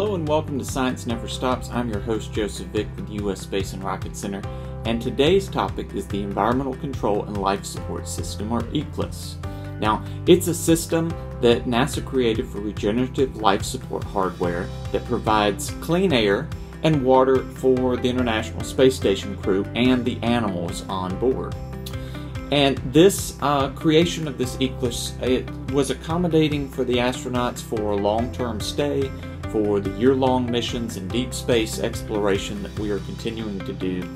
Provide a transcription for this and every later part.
Hello and welcome to Science Never Stops. I'm your host Joseph Vick with the U.S. Space and Rocket Center, and today's topic is the Environmental Control and Life Support System, or ECLSS. Now, it's a system that NASA created for regenerative life support hardware that provides clean air and water for the International Space Station crew and the animals on board. And this uh, creation of this ECLSS it was accommodating for the astronauts for a long-term stay, for the year-long missions and deep space exploration that we are continuing to do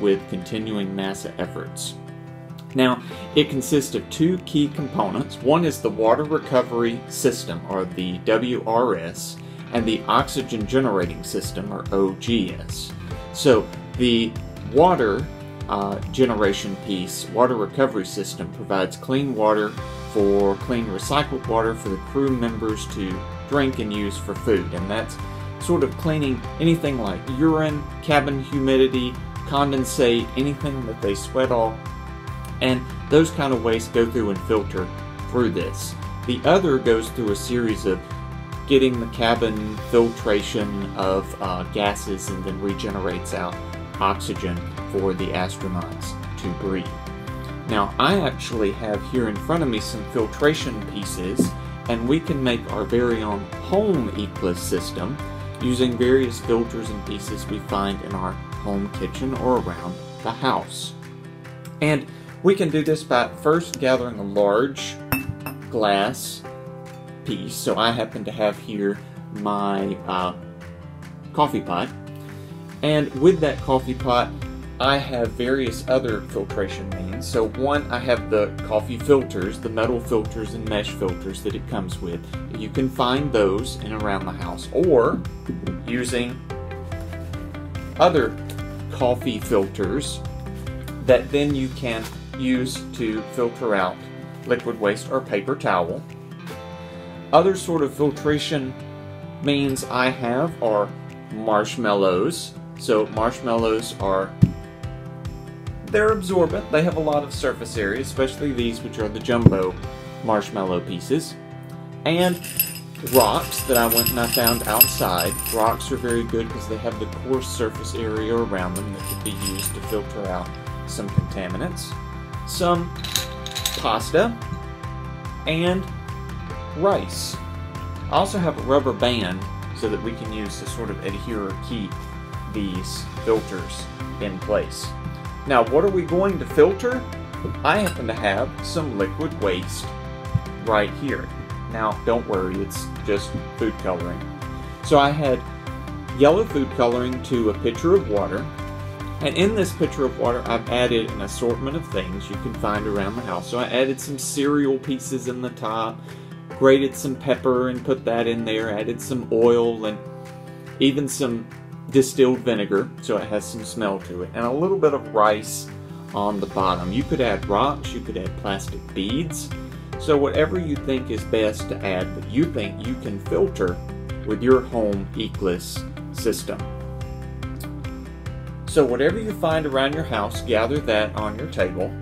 with continuing NASA efforts. Now, it consists of two key components. One is the Water Recovery System, or the WRS, and the Oxygen Generating System, or OGS. So, the water uh, generation piece, water recovery system, provides clean water for clean recycled water for the crew members to drink and use for food. And that's sort of cleaning anything like urine, cabin humidity, condensate, anything that they sweat off. And those kind of waste go through and filter through this. The other goes through a series of getting the cabin filtration of uh, gases and then regenerates out oxygen for the astronauts to breathe. Now, I actually have here in front of me some filtration pieces, and we can make our very own home ECLSS system using various filters and pieces we find in our home kitchen or around the house. And we can do this by first gathering a large glass piece. So I happen to have here my uh, coffee pot and with that coffee pot, I have various other filtration means. So one, I have the coffee filters, the metal filters and mesh filters that it comes with. You can find those in around the house or using other coffee filters that then you can use to filter out liquid waste or paper towel. Other sort of filtration means I have are marshmallows, so marshmallows are, they're absorbent. They have a lot of surface area, especially these which are the jumbo marshmallow pieces. And rocks that I went and I found outside. Rocks are very good because they have the coarse surface area around them that could be used to filter out some contaminants. Some pasta and rice. I also have a rubber band so that we can use to sort of adhere or keep these filters in place. Now, what are we going to filter? I happen to have some liquid waste right here. Now, don't worry, it's just food coloring. So I had yellow food coloring to a pitcher of water, and in this pitcher of water, I've added an assortment of things you can find around the house. So I added some cereal pieces in the top, grated some pepper and put that in there, added some oil and even some distilled vinegar, so it has some smell to it, and a little bit of rice on the bottom. You could add rocks, you could add plastic beads, so whatever you think is best to add that you think you can filter with your home ECLSS system. So whatever you find around your house, gather that on your table.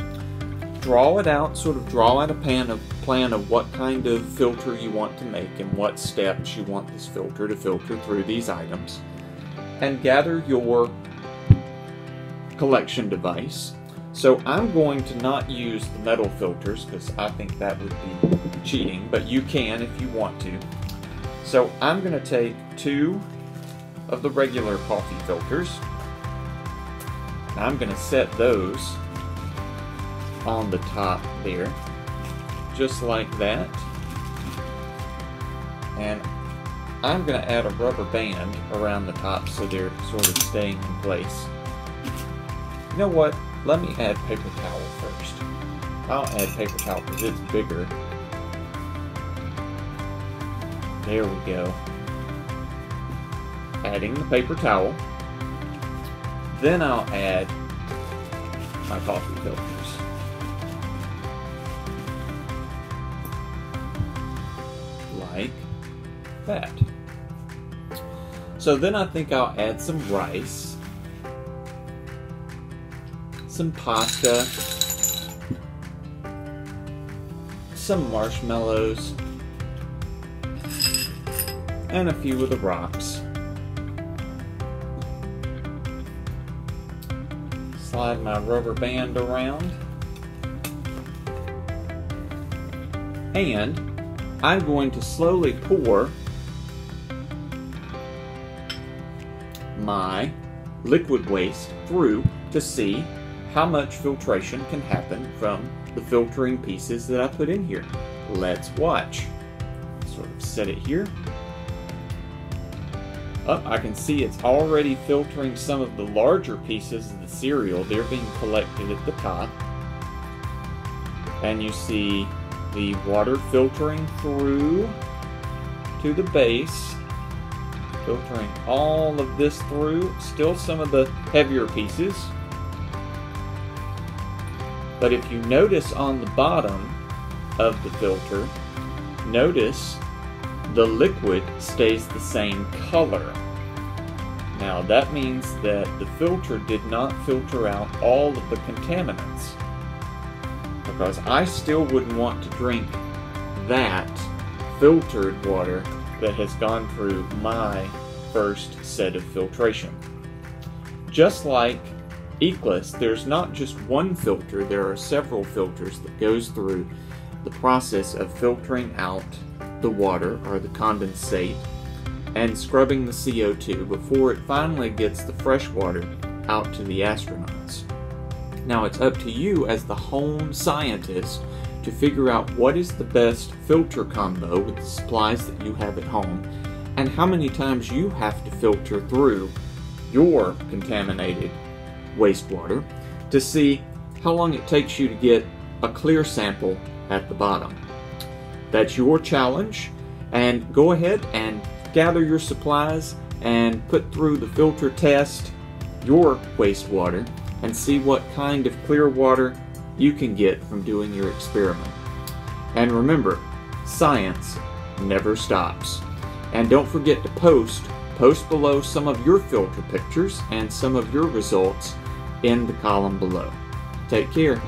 Draw it out, sort of draw out a of, plan of what kind of filter you want to make and what steps you want this filter to filter through these items and gather your collection device. So I'm going to not use the metal filters because I think that would be cheating, but you can if you want to. So I'm going to take two of the regular coffee filters. I'm going to set those on the top there, just like that. And I'm going to add a rubber band around the top so they're sort of staying in place. You know what? Let me add paper towel first. I'll add paper towel because it's bigger. There we go. Adding the paper towel. Then I'll add my coffee filters. Like that. So then I think I'll add some rice, some pasta, some marshmallows, and a few of the rocks. Slide my rubber band around. And I'm going to slowly pour my liquid waste through to see how much filtration can happen from the filtering pieces that I put in here. Let's watch. Sort of set it here. Up, oh, I can see it's already filtering some of the larger pieces of the cereal. They're being collected at the top. And you see the water filtering through to the base filtering all of this through still some of the heavier pieces. But if you notice on the bottom of the filter notice the liquid stays the same color. Now that means that the filter did not filter out all of the contaminants because I still wouldn't want to drink that filtered water that has gone through my first set of filtration. Just like ECLSS, there's not just one filter, there are several filters that goes through the process of filtering out the water or the condensate and scrubbing the CO2 before it finally gets the fresh water out to the astronauts. Now it's up to you as the home scientist to figure out what is the best filter combo with the supplies that you have at home and how many times you have to filter through your contaminated wastewater to see how long it takes you to get a clear sample at the bottom. That's your challenge and go ahead and gather your supplies and put through the filter test your wastewater and see what kind of clear water you can get from doing your experiment. And remember, science never stops. And don't forget to post, post below some of your filter pictures and some of your results in the column below. Take care.